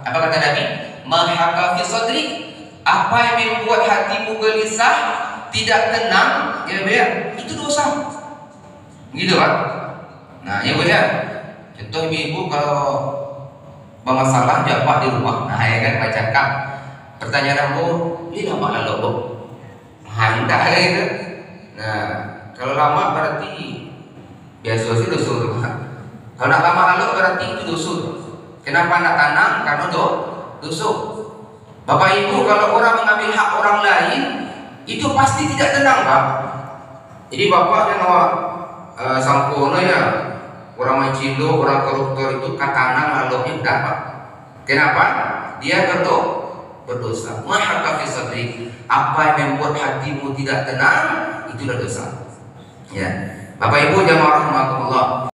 Apa kata Nabi? Mahaka fi sadrik. Apa yang membuat hatimu gelisah, tidak tenang, ya ya, itu dosa. Gitu kan? Nah, ya ya. Contoh ibu kalau bermasalah jawab di rumah. Nah, ya kan baca kak. Pertanyaan aku, ini lama lalu bu. Handa gitu. Nah, kalau lama berarti biasa sih dosa Kalau nak lama lalu berarti itu dosa. Kenapa nak tanam? Karena dosa. Bapak Ibu kalau orang mengambil hak orang lain itu pasti tidak tenang pak. Jadi bapak yang awak uh, sampurna ya orang macindo, orang koruptor itu katana enggak pak. Kenapa? Dia berdoa berdosa. Maha fi Apa yang membuat hatimu tidak tenang itulah dosa. Ya. Bapak Ibu jamaah rahmatullah.